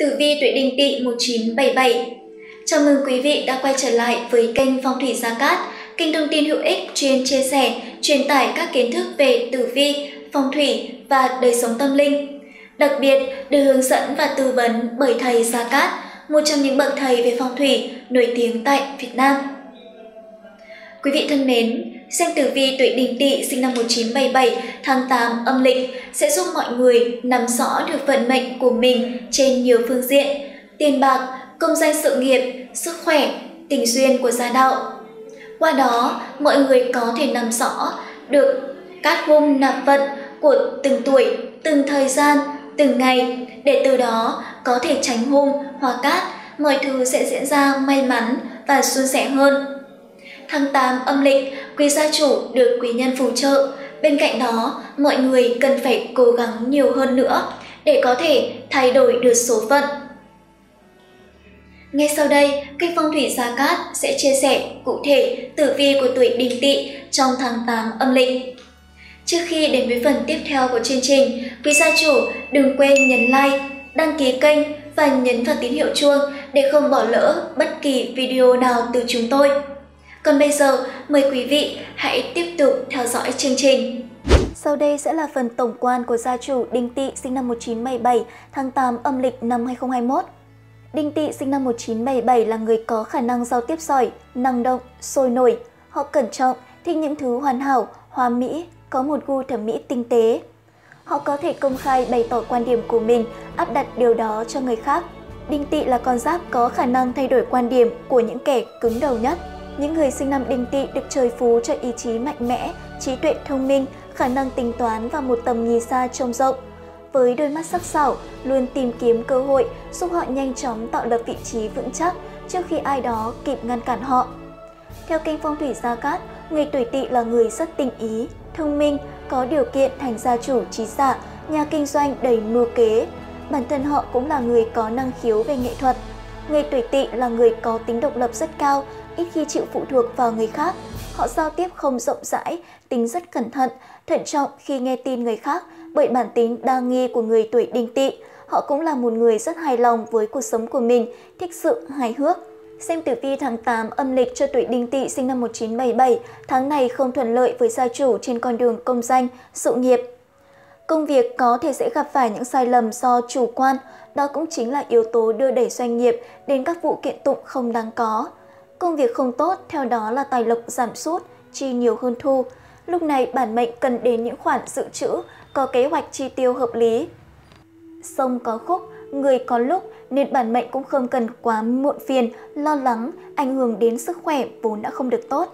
Tử vi tuổi Đinh Tỵ 1977. Chào mừng quý vị đã quay trở lại với kênh Phong thủy Gia Cát, kênh thông tin hữu ích chuyên chia sẻ, truyền tải các kiến thức về tử vi, phong thủy và đời sống tâm linh. Đặc biệt được hướng dẫn và tư vấn bởi thầy Gia Cát, một trong những bậc thầy về phong thủy nổi tiếng tại Việt Nam. Quý vị thân mến, xem tử vi tuổi Đinh Tỵ sinh năm 1977 tháng 8 âm lịch sẽ giúp mọi người nắm rõ được vận mệnh của mình trên nhiều phương diện: tiền bạc, công danh sự nghiệp, sức khỏe, tình duyên của gia đạo. Qua đó, mọi người có thể nắm rõ được các hung nạp vận của từng tuổi, từng thời gian, từng ngày để từ đó có thể tránh hung, hòa cát, mọi thứ sẽ diễn ra may mắn và suôn sẻ hơn. Tháng 8 âm lịch, quý gia chủ được quý nhân phù trợ. Bên cạnh đó, mọi người cần phải cố gắng nhiều hơn nữa để có thể thay đổi được số phận. Ngay sau đây, kênh Phong thủy Gia Cát sẽ chia sẻ cụ thể tử vi của tuổi Đinh Tỵ trong tháng 8 âm lịch. Trước khi đến với phần tiếp theo của chương trình, quý gia chủ đừng quên nhấn like, đăng ký kênh và nhấn vào tín hiệu chuông để không bỏ lỡ bất kỳ video nào từ chúng tôi. Còn bây giờ, mời quý vị hãy tiếp tục theo dõi chương trình. Sau đây sẽ là phần tổng quan của gia chủ Đinh Tỵ sinh năm 1977, tháng 8 âm lịch năm 2021. Đinh Tỵ sinh năm 1977 là người có khả năng giao tiếp giỏi, năng động, sôi nổi. Họ cẩn trọng, thích những thứ hoàn hảo, hoa mỹ, có một gu thẩm mỹ tinh tế. Họ có thể công khai bày tỏ quan điểm của mình, áp đặt điều đó cho người khác. Đinh Tỵ là con giáp có khả năng thay đổi quan điểm của những kẻ cứng đầu nhất. Những người sinh năm đinh tỵ được trời phú cho ý chí mạnh mẽ, trí tuệ thông minh, khả năng tính toán và một tầm nhìn xa trông rộng. Với đôi mắt sắc sảo, luôn tìm kiếm cơ hội giúp họ nhanh chóng tạo lập vị trí vững chắc trước khi ai đó kịp ngăn cản họ. Theo kênh phong thủy Gia Cát, người tuổi tỵ là người rất tinh ý, thông minh, có điều kiện thành gia chủ trí giả, nhà kinh doanh đầy mưu kế. Bản thân họ cũng là người có năng khiếu về nghệ thuật. Người tuổi tỵ là người có tính độc lập rất cao, ít khi chịu phụ thuộc vào người khác. Họ giao tiếp không rộng rãi, tính rất cẩn thận, thận trọng khi nghe tin người khác bởi bản tính đa nghi của người tuổi đinh Tị, Họ cũng là một người rất hài lòng với cuộc sống của mình, thích sự hài hước. Xem tử vi tháng 8 âm lịch cho tuổi đinh tỵ sinh năm 1977, tháng này không thuận lợi với gia chủ trên con đường công danh, sự nghiệp. Công việc có thể sẽ gặp phải những sai lầm do chủ quan, đó cũng chính là yếu tố đưa đẩy doanh nghiệp đến các vụ kiện tụng không đáng có. Công việc không tốt, theo đó là tài lộc giảm sút, chi nhiều hơn thu. Lúc này bản mệnh cần đến những khoản dự trữ, có kế hoạch chi tiêu hợp lý. Sông có khúc, người có lúc nên bản mệnh cũng không cần quá muộn phiền, lo lắng, ảnh hưởng đến sức khỏe vốn đã không được tốt.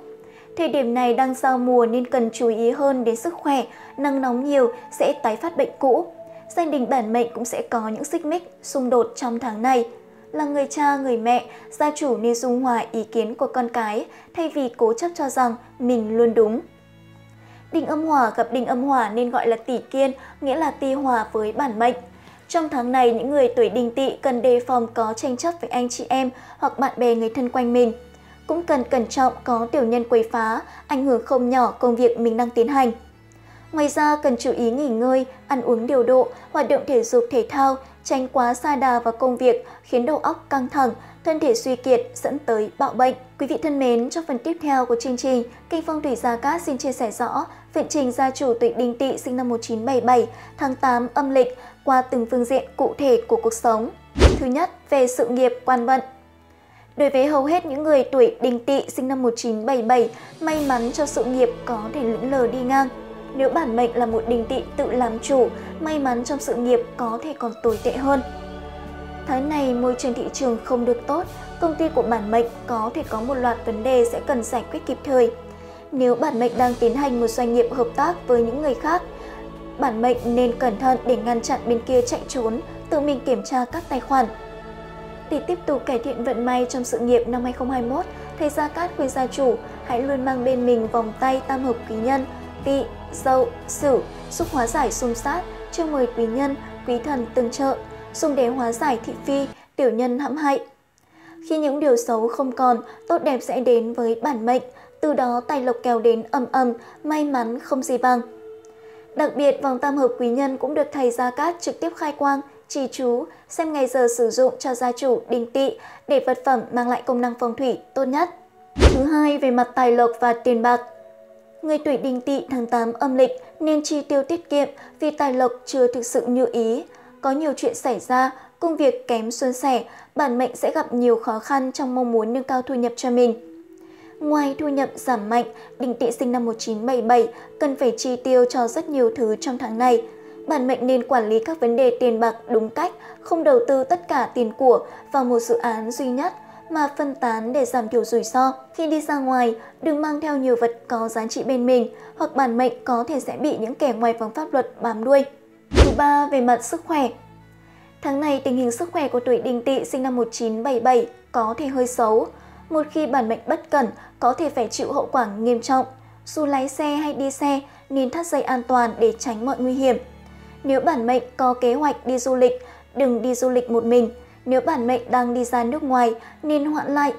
Thời điểm này đang giao mùa nên cần chú ý hơn đến sức khỏe, nắng nóng nhiều sẽ tái phát bệnh cũ. Gia đình bản mệnh cũng sẽ có những xích mích, xung đột trong tháng này là người cha, người mẹ, gia chủ nên dung hòa ý kiến của con cái thay vì cố chấp cho rằng mình luôn đúng. Đinh âm hỏa gặp đinh âm hỏa nên gọi là tỷ kiên, nghĩa là ti hòa với bản mệnh. Trong tháng này, những người tuổi đinh tỵ cần đề phòng có tranh chấp với anh chị em hoặc bạn bè người thân quanh mình. Cũng cần cẩn trọng có tiểu nhân quấy phá, ảnh hưởng không nhỏ công việc mình đang tiến hành. Ngoài ra, cần chú ý nghỉ ngơi, ăn uống điều độ, hoạt động thể dục thể thao, tránh quá xa đà vào công việc khiến đầu óc căng thẳng, thân thể suy kiệt dẫn tới bạo bệnh. Quý vị thân mến, trong phần tiếp theo của chương trình, kênh Phong thủy Gia Cát xin chia sẻ rõ vận trình gia chủ tuổi Đinh Tỵ sinh năm 1977, tháng 8 âm lịch qua từng phương diện cụ thể của cuộc sống. Thứ nhất, về sự nghiệp quan vận. Đối với hầu hết những người tuổi Đinh Tỵ sinh năm 1977, may mắn cho sự nghiệp có thể lững lờ đi ngang. Nếu bản mệnh là một đình tị tự làm chủ, may mắn trong sự nghiệp có thể còn tồi tệ hơn. Tháng này môi trường thị trường không được tốt, công ty của bản mệnh có thể có một loạt vấn đề sẽ cần giải quyết kịp thời. Nếu bản mệnh đang tiến hành một doanh nghiệp hợp tác với những người khác, bản mệnh nên cẩn thận để ngăn chặn bên kia chạy trốn, tự mình kiểm tra các tài khoản. Để tiếp tục cải thiện vận may trong sự nghiệp năm 2021, thầy Gia Cát khuyên gia chủ hãy luôn mang bên mình vòng tay tam hợp quý nhân, tỵ, dậu, sửu, giúp hóa giải xung sát, cho mời quý nhân, quý thần tương trợ, dùng để hóa giải thị phi, tiểu nhân hãm hại. Khi những điều xấu không còn, tốt đẹp sẽ đến với bản mệnh, từ đó tài lộc kéo đến âm âm, may mắn không gì bằng. Đặc biệt, vòng tam hợp quý nhân cũng được thầy Gia Cát trực tiếp khai quang, trì chú, xem ngày giờ sử dụng cho gia chủ đình tị để vật phẩm mang lại công năng phong thủy tốt nhất. Thứ hai, về mặt tài lộc và tiền bạc. Người tuổi đinh tỵ tháng 8 âm lịch nên chi tiêu tiết kiệm vì tài lộc chưa thực sự như ý. Có nhiều chuyện xảy ra, công việc kém suôn sẻ, bản mệnh sẽ gặp nhiều khó khăn trong mong muốn nâng cao thu nhập cho mình. Ngoài thu nhập giảm mạnh, Đinh Tỵ sinh năm 1977 cần phải chi tiêu cho rất nhiều thứ trong tháng này. Bản mệnh nên quản lý các vấn đề tiền bạc đúng cách, không đầu tư tất cả tiền của vào một dự án duy nhất mà phân tán để giảm thiểu rủi ro. Khi đi ra ngoài, đừng mang theo nhiều vật có giá trị bên mình hoặc bản mệnh có thể sẽ bị những kẻ ngoài vòng pháp luật bám đuôi. Thứ ba, về mặt sức khỏe. Tháng này, tình hình sức khỏe của tuổi Đinh Tỵ sinh năm 1977 có thể hơi xấu. Một khi bản mệnh bất cẩn, có thể phải chịu hậu quả nghiêm trọng. Dù lái xe hay đi xe, nên thắt dây an toàn để tránh mọi nguy hiểm. Nếu bản mệnh có kế hoạch đi du lịch, đừng đi du lịch một mình. Nếu bản mệnh đang đi ra nước ngoài, nên hoãn lại.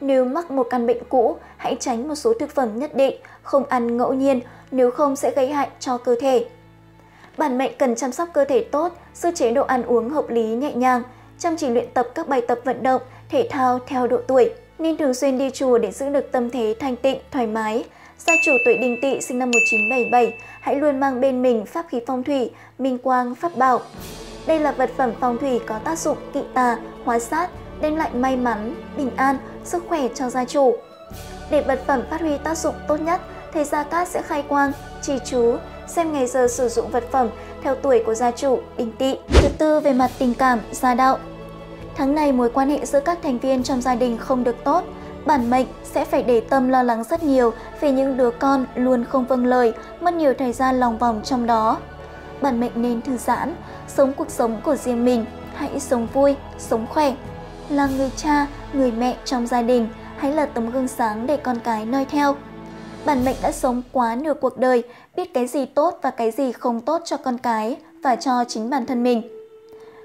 Nếu mắc một căn bệnh cũ, hãy tránh một số thực phẩm nhất định, không ăn ngẫu nhiên, nếu không sẽ gây hại cho cơ thể. Bản mệnh cần chăm sóc cơ thể tốt, giữ chế độ ăn uống hợp lý nhẹ nhàng, chăm chỉ luyện tập các bài tập vận động, thể thao theo độ tuổi nên thường xuyên đi chùa để giữ được tâm thế thanh tịnh, thoải mái. Gia chủ tuổi Đinh Tỵ sinh năm 1977, hãy luôn mang bên mình pháp khí phong thủy, minh quang, pháp bảo. Đây là vật phẩm phong thủy có tác dụng kỵ tà, hóa sát, đem lại may mắn, bình an, sức khỏe cho gia chủ. Để vật phẩm phát huy tác dụng tốt nhất, thầy Gia Cát sẽ khai quang, trì chú, xem ngày giờ sử dụng vật phẩm theo tuổi của gia chủ đình tị. Thứ tư về mặt tình cảm, gia đạo. Tháng này mối quan hệ giữa các thành viên trong gia đình không được tốt, bản mệnh sẽ phải để tâm lo lắng rất nhiều về những đứa con luôn không vâng lời, mất nhiều thời gian lòng vòng trong đó. Bản mệnh nên thư giãn, sống cuộc sống của riêng mình, hãy sống vui, sống khỏe. Là người cha, người mẹ trong gia đình, hãy là tấm gương sáng để con cái noi theo. Bản mệnh đã sống quá nửa cuộc đời, biết cái gì tốt và cái gì không tốt cho con cái và cho chính bản thân mình.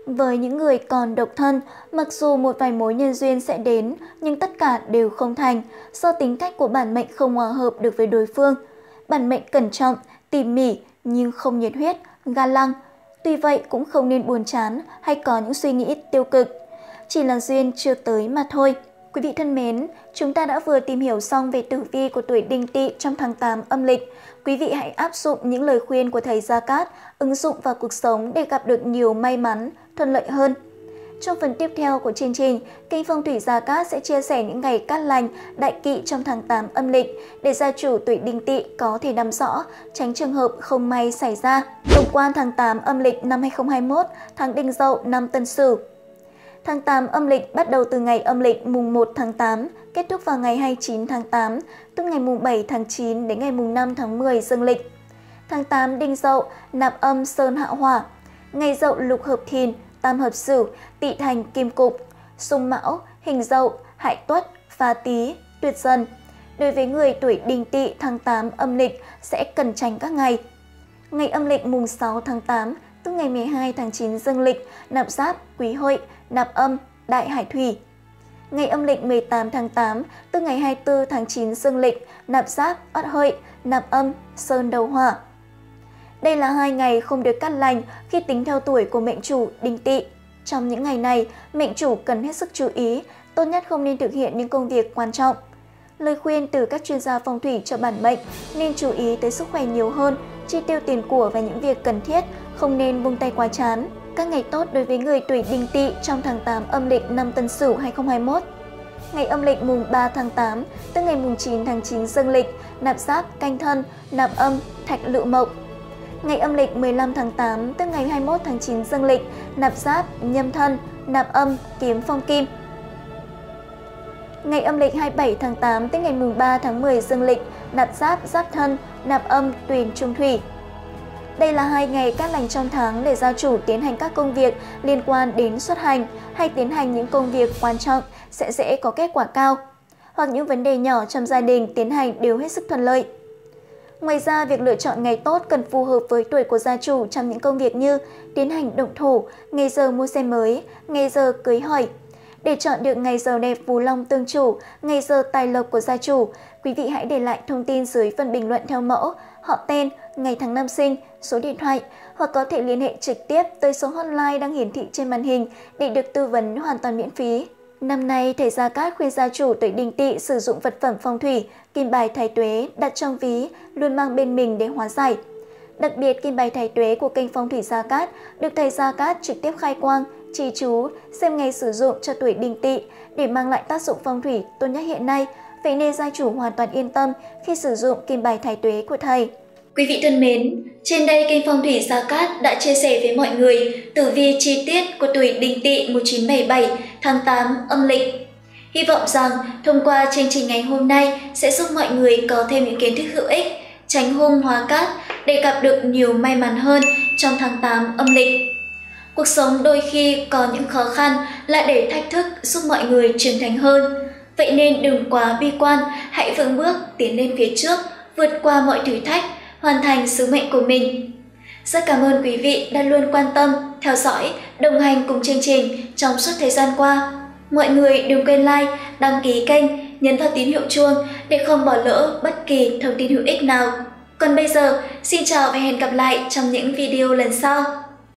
Với những người còn độc thân, mặc dù một vài mối nhân duyên sẽ đến, nhưng tất cả đều không thành, do tính cách của bản mệnh không hòa hợp được với đối phương. Bản mệnh cẩn trọng, tỉ mỉ nhưng không nhiệt huyết, ga lăng. Tuy vậy cũng không nên buồn chán hay có những suy nghĩ tiêu cực. Chỉ là duyên chưa tới mà thôi. Quý vị thân mến, chúng ta đã vừa tìm hiểu xong về tử vi của tuổi đinh tỵ trong tháng 8 âm lịch. Quý vị hãy áp dụng những lời khuyên của thầy Gia Cát, ứng dụng vào cuộc sống để gặp được nhiều may mắn, thuận lợi hơn. Trong phần tiếp theo của chương trình, kênh Phong thủy Gia Cát sẽ chia sẻ những ngày cát lành, đại kỵ trong tháng 8 âm lịch để gia chủ tuổi đinh tỵ có thể nắm rõ, tránh trường hợp không may xảy ra. Tổng quan tháng 8 âm lịch năm 2021, tháng đinh dậu năm tân sửu. Tháng 8 âm lịch bắt đầu từ ngày âm lịch mùng 1 tháng 8, kết thúc vào ngày 29 tháng 8, tức ngày mùng 7 tháng 9 đến ngày mùng 5 tháng 10 dương lịch. Tháng 8 đinh dậu, nạp âm sơn hạ hỏa. Ngày dậu lục hợp thìn, tam hợp sử, tị thành kim cục, sung mão, hình dậu, hại tuất, phá tý, tuyệt dần. Đối với người tuổi đinh tỵ tháng 8 âm lịch sẽ cần tránh các ngày. Ngày âm lịch mùng 6 tháng 8, tức ngày 12 tháng 9 dương lịch, nạp giáp, quý hội, nạp âm, đại hải thủy. Ngày âm lịch 18 tháng 8, tức ngày 24 tháng 9 dương lịch, nạp giáp, ất hợi, nạp âm, sơn đầu hỏa. Đây là hai ngày không được cắt lành khi tính theo tuổi của mệnh chủ đinh tỵ. Trong những ngày này, mệnh chủ cần hết sức chú ý, tốt nhất không nên thực hiện những công việc quan trọng. Lời khuyên từ các chuyên gia phong thủy cho bản mệnh nên chú ý tới sức khỏe nhiều hơn, chi tiêu tiền của và những việc cần thiết, không nên buông tay quá chán. Các ngày tốt đối với người tuổi đinh tỵ trong tháng 8 âm lịch năm Tân Sửu 2021. Ngày âm lịch mùng 3 tháng 8, tức ngày mùng 9 tháng 9 dương lịch, nạp giáp, canh thân, nạp âm, thạch lự mộc. Ngày âm lịch 15 tháng 8, tức ngày 21 tháng 9 dương lịch, nạp giáp, nhâm thân, nạp âm, kiếm phong kim. Ngày âm lịch 27 tháng 8, tới ngày mùng 3 tháng 10 dương lịch, nạp giáp, giáp thân, nạp âm, tuyền trung thủy. Đây là hai ngày cát lành trong tháng để gia chủ tiến hành các công việc liên quan đến xuất hành hay tiến hành những công việc quan trọng sẽ dễ có kết quả cao. Hoặc những vấn đề nhỏ trong gia đình tiến hành đều hết sức thuận lợi. Ngoài ra, việc lựa chọn ngày tốt cần phù hợp với tuổi của gia chủ trong những công việc như tiến hành động thổ, ngày giờ mua xe mới, ngày giờ cưới hỏi. Để chọn được ngày giờ đẹp phù long tương chủ, ngày giờ tài lộc của gia chủ, quý vị hãy để lại thông tin dưới phần bình luận theo mẫu, họ tên, ngày tháng năm sinh, số điện thoại hoặc có thể liên hệ trực tiếp tới số hotline đang hiển thị trên màn hình để được tư vấn hoàn toàn miễn phí. Năm nay, thầy Gia Cát khuyên gia chủ tuổi đinh tỵ sử dụng vật phẩm phong thủy, kim bài thái tuế đặt trong ví, luôn mang bên mình để hóa giải. Đặc biệt, kim bài thái tuế của kênh phong thủy Gia Cát được thầy Gia Cát trực tiếp khai quang, trì chú, xem ngày sử dụng cho tuổi đinh tỵ để mang lại tác dụng phong thủy tốt nhất hiện nay. Vậy nên gia chủ hoàn toàn yên tâm khi sử dụng kim bài thái tuế của thầy. Quý vị thân mến, trên đây kênh Phong thủy Gia Cát đã chia sẻ với mọi người tử vi chi tiết của tuổi Đinh Tỵ 1977 tháng 8 âm lịch. Hy vọng rằng thông qua chương trình ngày hôm nay sẽ giúp mọi người có thêm những kiến thức hữu ích, tránh hung hóa cát để gặp được nhiều may mắn hơn trong tháng 8 âm lịch. Cuộc sống đôi khi có những khó khăn lại để thách thức giúp mọi người trưởng thành hơn. Vậy nên đừng quá bi quan, hãy vững bước tiến lên phía trước, vượt qua mọi thử thách hoàn thành sứ mệnh của mình. Rất cảm ơn quý vị đã luôn quan tâm, theo dõi, đồng hành cùng chương trình trong suốt thời gian qua. Mọi người đừng quên like, đăng ký kênh, nhấn vào tín hiệu chuông để không bỏ lỡ bất kỳ thông tin hữu ích nào. Còn bây giờ, xin chào và hẹn gặp lại trong những video lần sau.